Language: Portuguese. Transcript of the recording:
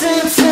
presents.